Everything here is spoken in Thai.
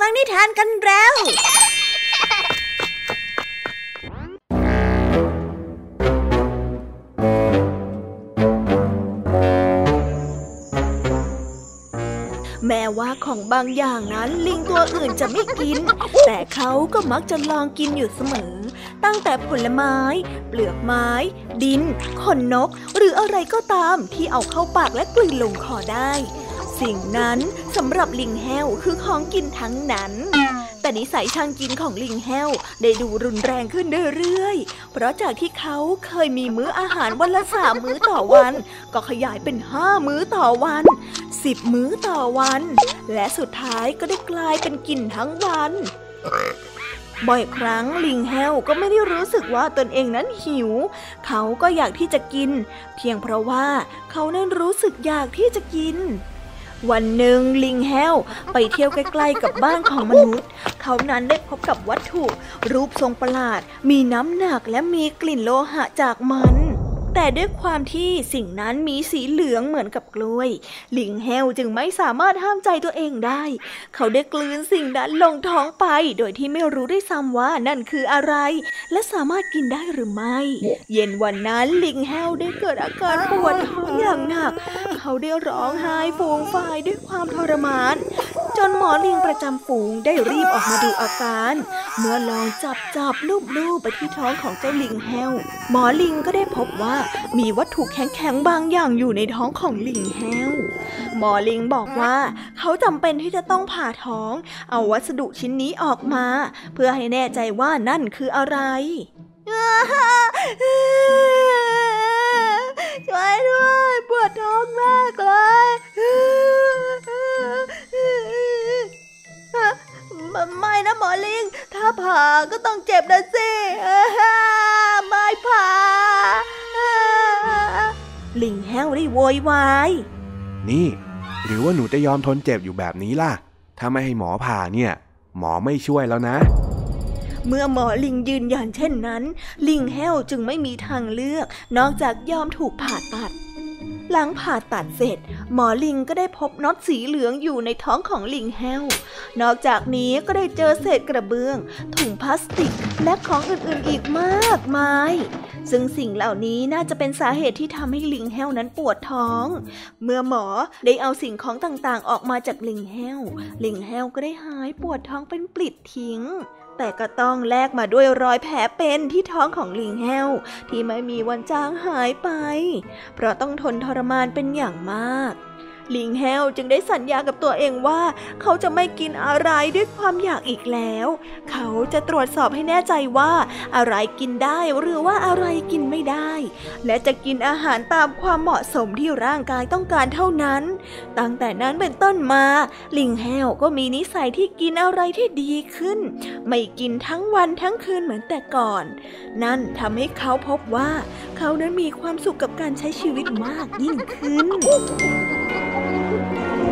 ฟังนิทานกันแล้ว แม้ว่าของบางอย่างนั้นลิงตัวอื่นจะไม่กิน แต่เขาก็มักจะลองกินอยู่เสมอ ตั้งแต่ผลไม้ เปลือกไม้ ดิน ขนนก หรืออะไรก็ตามที่เอาเข้าปากและกลืนลงคอได้ สิ่งนั้นสำหรับลิงแห้วคือของกินทั้งนั้น แต่นิสัยช่างกินของลิงแห้วได้ดูรุนแรงขึ้นเรื่อยๆ เพราะจากที่เขาเคยมีมื้ออาหารวันละสามมื้อต่อวัน ก็ขยายเป็นห้ามื้อต่อวันสิบมื้อต่อวัน และสุดท้ายก็ได้กลายเป็นกินทั้งวัน บ่อยครั้งลิงแห้วก็ไม่ได้รู้สึกว่าตนเองนั้นหิว เขาก็อยากที่จะกิน เพียงเพราะว่าเขานั้นรู้สึกอยากที่จะกิน วันหนึ่งลิงแห้วไปเที่ยวใกล้ๆกับบ้านของมนุษย์ เขานั้นได้พบกับวัตถุ รูปทรงประหลาด มีน้ำหนักและมีกลิ่นโลหะจากมัน แต่ด้วยความที่สิ่งนั้นมีสีเหลืองเหมือนกับกล้วย ลิงเฮลจึงไม่สามารถห้ามใจตัวเองได้ เขาได้กลืนสิ่งนั้นลงท้องไป โดยที่ไม่รู้ได้ซ้ำว่านั่นคืออะไร และสามารถกินได้หรือไม่ เย็นวันนั้นลิงเฮลได้เกิดอาการปวดท้องอย่างหนัก เขาได้ร้องไห้ฟูงฟายด้วยความทรมาน จนหมอลิงประจำฝูงได้รีบออกมาดูอาการ เมื่อลองจับจับลูบลูบไปที่ท้องของเจ้าลิงเฮลหมอลิงก็ได้พบว่ามีวัตถุแข็งๆบางอย่างอยู่ในท้องของลิงแห้ว หมอลิงบอกว่าเขาจำเป็นที่จะต้องผ่าท้อง เอาวัสดุชิ้นนี้ออกมา เพื่อให้แน่ใจว่านั่นคืออะไร ไม่นะหมอลิง ถ้าผ่าก็ต้องเจ็บนะสิไม่ผ่าลิงแห้วได้โวยวาย นี่ หรือว่าหนูจะยอมทนเจ็บอยู่แบบนี้ล่ะ ถ้าไม่ให้หมอผ่าเนี่ย หมอไม่ช่วยแล้วนะ เมื่อหมอลิงยืนยันเช่นนั้น ลิงแห้วจึงไม่มีทางเลือก นอกจากยอมถูกผ่าตัด หลังผ่าตัดเสร็จ หมอลิงก็ได้พบน็อตสีเหลืองอยู่ในท้องของลิงแห้ว นอกจากนี้ก็ได้เจอเศษกระเบื้อง ถุงพลาสติก และของอื่นๆอีกมากมาย ซึ่งสิ่งเหล่านี้น่าจะเป็นสาเหตุที่ทำให้ลิงแห้วนั้นปวดท้อง เมื่อหมอได้เอาสิ่งของต่างๆ ออกมาจากลิงแห้ว ลิงแห้วก็ได้หายปวดท้องเป็นปลิดทิ้ง แต่ก็ต้องแลกมาด้วยรอยแผลเป็นที่ท้องของลิงแห้ว ที่ไม่มีวันจางหายไป เพราะต้องทนทรมานเป็นอย่างมาก ลิงแฮวจึงได้สัญญากับตัวเองว่า เขาจะไม่กินอะไรด้วยความอยากอีกแล้ว เขาจะตรวจสอบให้แน่ใจว่า อะไรกินได้หรือว่าอะไรกินไม่ได้ และจะกินอาหารตามความเหมาะสมที่ร่างกายต้องการเท่านั้น ตั้งแต่นั้นเป็นต้นมา ลิงแฮวก็มีนิสัยที่กินอะไรที่ดีขึ้น ไม่กินทั้งวันทั้งคืนเหมือนแต่ก่อน นั่นทำให้เขาพบว่า เขานั้นมีความสุขกับการใช้ชีวิตมากยิ่งขึ้น Música